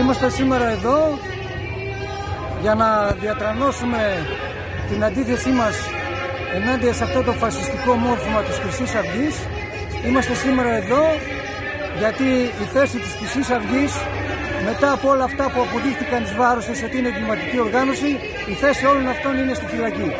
Είμαστε σήμερα εδώ για να διατρανώσουμε την αντίθεσή μας ενάντια σε αυτό το φασιστικό μόρφωμα της Χρυσής Αυγής. Είμαστε σήμερα εδώ γιατί η θέση της Χρυσής Αυγής μετά από όλα αυτά που αποδείχτηκαν εις βάρος της ότι είναι εγκληματική οργάνωση, η θέση όλων αυτών είναι στη φυλακή.